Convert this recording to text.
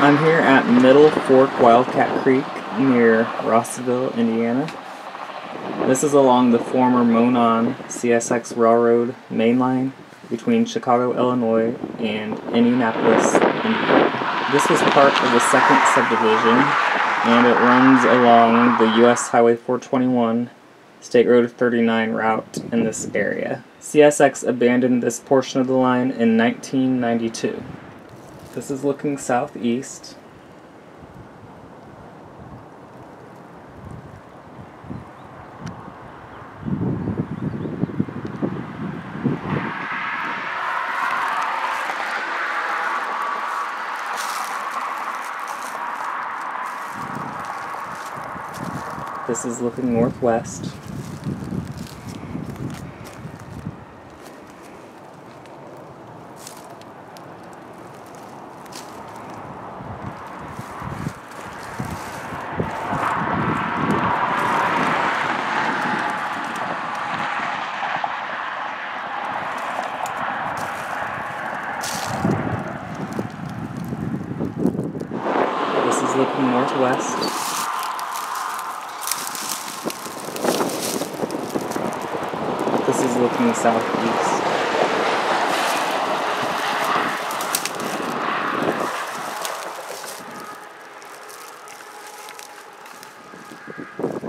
I'm here at Middle Fork Wildcat Creek near Rossville, Indiana. This is along the former Monon CSX Railroad main line between Chicago, Illinois and Indianapolis, Indiana. This was part of the second subdivision and it runs along the US Highway 421 State Road 39 route in this area. CSX abandoned this portion of the line in 1992. This is looking southeast. This is looking northwest. looking northwest. This is looking southeast. Thank